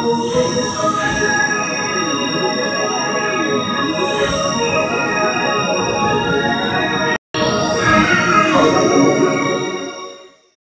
Oh,